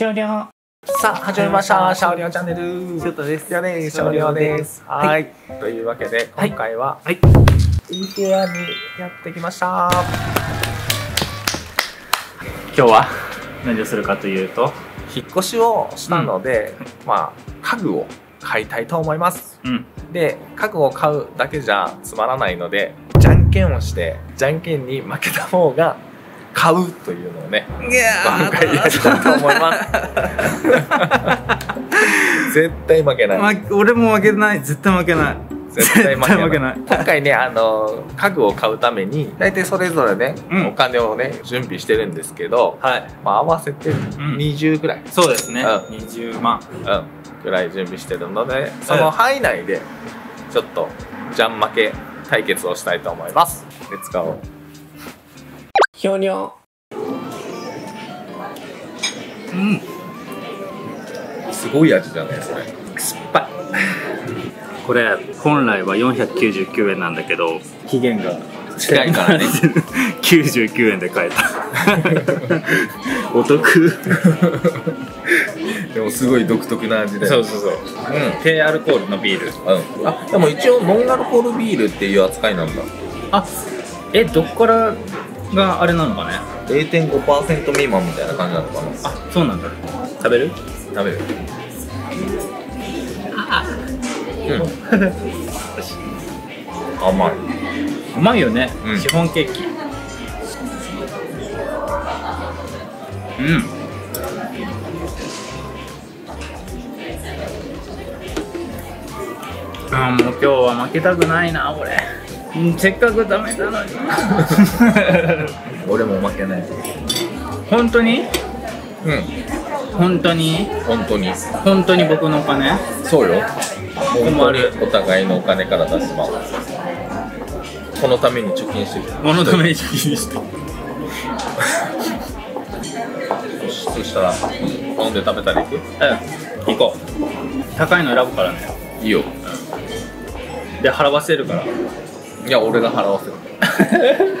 終了さあ始めました。シャオリオチャンネル。ショートです。よねシャオリオです。はい。はい。というわけで今回ははい。IKEA にやってきました。今日は何をするかというと引っ越しをしたので、まあ家具を買いたいと思います。うん。で家具を買うだけじゃつまらないのでじゃんけんをしてじゃんけんに負けた方が買うというのをねいや今回やりたいと思います。絶対負けない。ま、俺も負けない。絶対負けない。絶対負けない。今回ねあの家具を買うために大体それぞれね、うん。お金をね準備してるんですけど、はい。まあ、合わせて20ぐらい、そうですね、うん。20万。うん、ぐらい準備してるのでその範囲内でちょっとじゃん負け対決をしたいと思います。レッツゴーひょにょう。ん。すごい味じゃないですか酸っぱい。これ本来は499円なんだけど期限が。近いからね。99円で買えた。お得。でもすごい独特な味でそうそうそう。うん。低アルコールのビール。うん、あでも一応ノンアルコールビールっていう扱いなんだ。あえどっからがあれなのかね？0.5%未満みたいな感じなのかな？あそうなんだ。食べる？食べる。うん。甘い。うまいよね、うん。シフォンケーキ。うん。あーもう今日は負けたくないな俺うんせっかく食べたのに。俺も負けない。本当に？うん。本当に？本当に。本当に僕のお金？そうよ。困る。お互いのお金から出しますこのために貯金してる。物のために貯金して そしたら飲んで食べたり行く？うん。行こう。高いの選ぶからね。いいよ。で払わせるからいや俺が払わせる。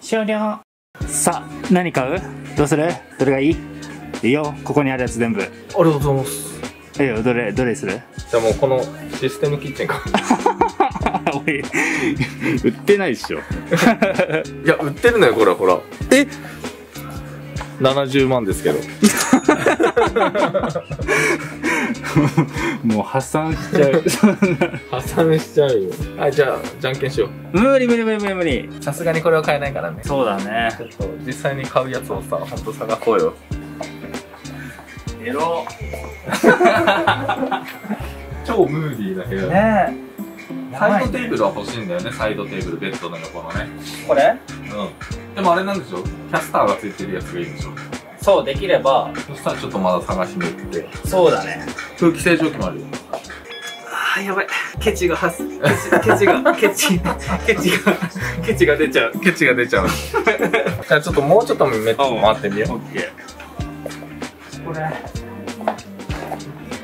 終了。さあ何買う？どうする？どれがいい？いいよ。ここにあるやつ全部。いありがとうございます。いよ。どれどれする？じゃあもうこのシステムキッチンか おい。売ってないっしょ。いや売ってるのよこれほらえ？70万ですけど もう破産しちゃう。破産しちゃうよ。はいじゃあじゃんけんしよ無理無理無理無理無理。うさすがにこれは買えないからね。そうだね。ちょっと実際に買うやつをさほんと探そうよ。エロ。超ムーディーな部屋ねサイドテーブルは欲しいんだよね。サイドテーブルベッドの横のね。これ？うん。でもあれなんでしょ？キャスターがついてるやつがいいんでしょ？そうできれば。そしたらちょっとまだ探しに行って。そうだね空気清浄機もあるよあーやばい。ケチが発ケチケチが ケチケチがケチが出ちゃう。ケチが出ちゃう。じゃあちょっともうちょっとめっちゃ回ってみよう。オッケー。これ。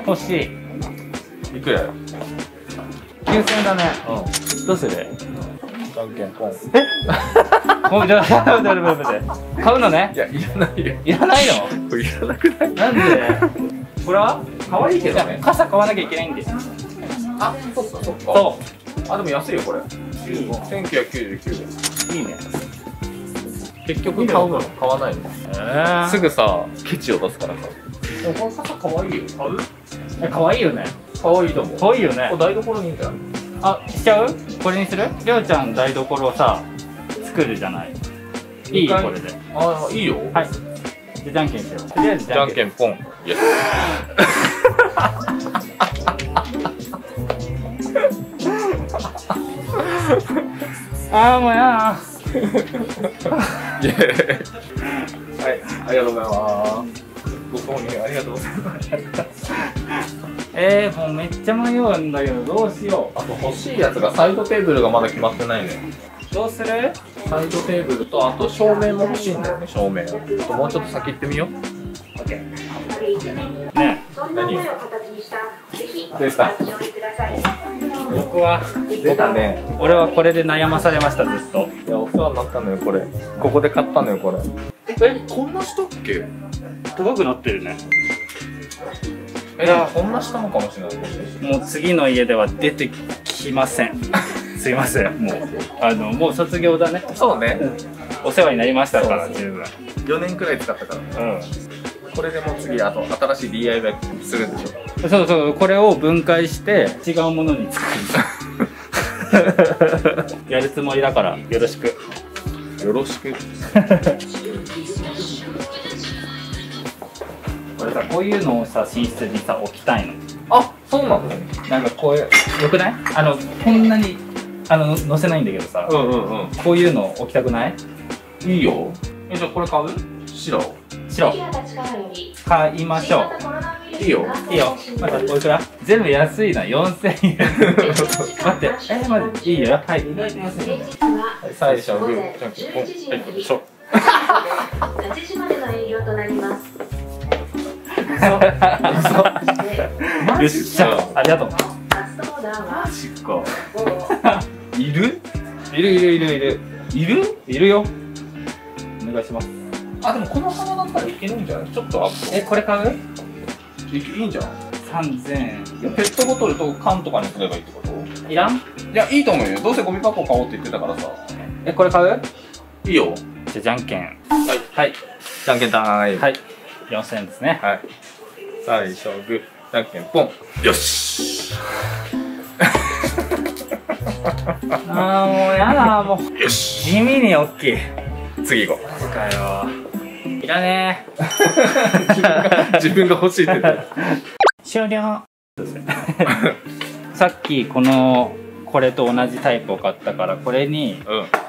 欲しい。いくらよ9000円だね。うん。どうする？じゃんけんポン。もうじゃあ待って待って買うのねいやいらないよいらないのこれいらなくないなんでこれは可愛いけどね。傘買わなきゃいけないんで。あそっかそっか。そあでも安いよこれ。1999円。ういいね。結局買うの買わないの。えすぐさケチを出すからさ。でもこの傘可愛いよ。買う？え可愛いよね。可愛いと思う。可愛いよね。台所にいいんじゃない？あしちゃう？これにする？りょうちゃん台所さ作るじゃない。いいこれで。あいいよ。はい。じゃあじゃんけんしよう。とりあえずじじゃゃんけん。んけんポン。イエス ああもうやイエーイはいありがとうございます。ご購入ありがとうございます。えー、もうめっちゃ迷うんだけどどうしよあと欲しいやつがサイドテーブルがまだ決まってないね。うどうする？サイドテーブルとあと照明も欲しいんだよね照明。もうちょっと先行ってみようね。何？を形にしたぜひでしたおさい。僕は出たね俺はこれで悩まされましたずっと。いやお世話になったのよこれ。ここで買ったのよこれ。えこんなしたっけ？すごく乗ってるね。えいやこんな下もかもしれない。もう次の家では出てきません。すいませんもう。あのもう卒業だね。そうね。お世話になりましたからそうそう十分。4年くらい使ったからうんこれでもう次あと新しい DIY するんでしょ？そうそうこれを分解して違うものに作る。やるつもりだからよろしく。よろしく。これさこういうのをさ寝室にさ置きたいの。あそうなの？なんかこういうよくない？あのこんなにあの載せないんだけどさ、うんうんうん。こういうの置きたくない？いいよ。えじゃあこれ買う？白白。買いましょう。いいよ。いいよ。またおいくら？全部安いな。4000円。待って。え待っていいよ。はい。最初グー。じゃんけんぽんはいこれでしょ8時までの営業となります。よっしゃ。ありがとう。ファストオーダーはしっか。いる？いるいるいるいる。いる？いるよ。お願いしますあでもこの幅だったらいけるんじゃない？ちょっとアッえこれ買う？プいいいんじゃん3000円ペットボトルと缶とかにすればいいってこと？いらん？いやいいと思うよ。どうせゴミ箱買おうって言ってたからさ。えこれ買う？いいよ。じゃあじゃんけん。はい。はい。じゃんけんタイムはい。4000円ですね。はい。最初グー。じゃんけんポン。よし。あーもうやだもう。よし。地味に大きい。次行こマジかよ。いらねう 自分が欲しいって言って。終了。さっきこのこれと同じタイプを買ったからこれに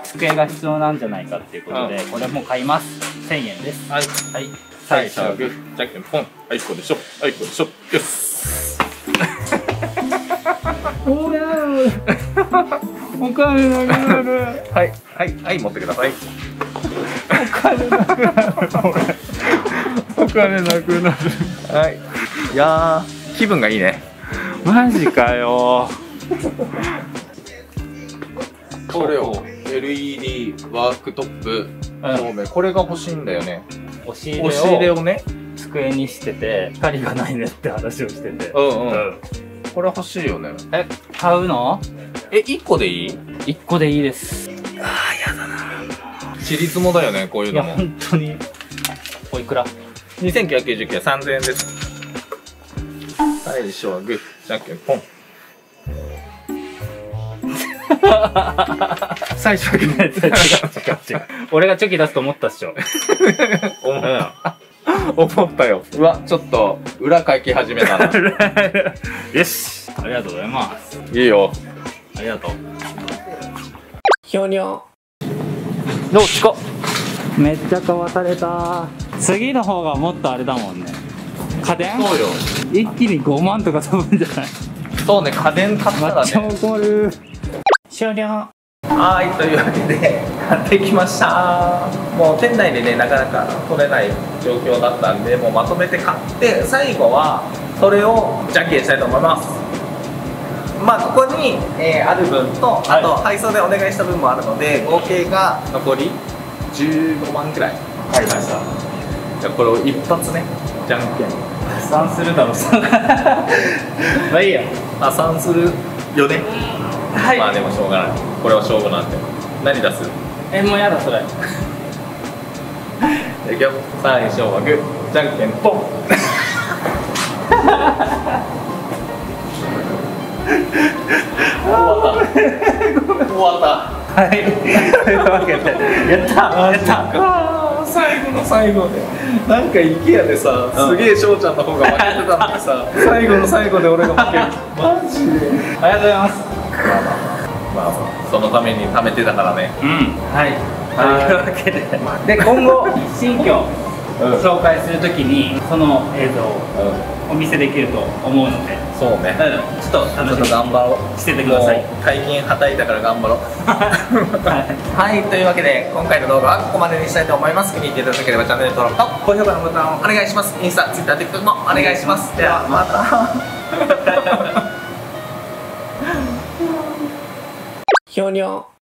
机が必要なんじゃないかっていうことで、うん。これも買います。1000円です。はい。はい。最初はグーじゃんけんポン。はいこうでしょ。はいこうでしょ。よし。おや お金なくなる。はい。はい。はい。持ってください。お金なくなるお金なくなる。はい。いやー気分がいいね。マジかよ。これを LED ワークトップ。照明これが欲しいんだよね。押し入れれををね。机にしてて光がないねって話をしてて。うんうん、うん。これ欲しいよね。え買うの？え一個でいい？1個でいいです私立もだよねこういういやのも本当に。おいくら？2999円。3000円です。最初はグー。じゃんけんポン。最初はグ違う 違う違う違う。俺がチョキ出すと思ったっしょ。思った、思ったよ。うわちょっと裏書き始めたな。よし。ありがとうございます。いいよ。ありがとう。ひょにょどう近っめっちゃかわされた。次の方がもっとあれだもんね。家電？そうよ。一気に5万とか飛ぶんじゃない？そうね家電買っためっちゃらね怒る。終了。はいというわけで買ってきました。もう店内でねなかなか取れない状況だったんでもうまとめて買って最後はそれをじゃんけんしたいと思いますまあここに、えーある分とあと配送でお願いした分もあるので合計が残り15万くらい。買いました。じゃあこれを一発ねじゃんけん。破産するだろそんなまあいいや。破産するよね。はまあでもしょうがない。これは勝負なんで何出す？えもうやだそれ。いくよ。最初はグーじゃんけんポン 終わった終わった。はい。というわけで。やった。やった。最後の最後で。なんか IKEA でさすげえ翔ちゃんの方が負けてたのにさ最後の最後で俺が負ける。マジで。ありがとうございます。まあそのために貯めてたからね。うん。はい。というわけで。で今後。新居。うん紹介するときにその映像をお見せできると思うので、そうね。うん、ちょっとちょっと楽しみに頑張ろう。しててください。大金はたいたから頑張ろう。はい。というわけで今回の動画はここまでにしたいと思います。気に入っていただければチャンネル登録と高評価のボタンをお願いします。インスタ、ツイッター、ティックトックもお願いしますではまた。ひょにょ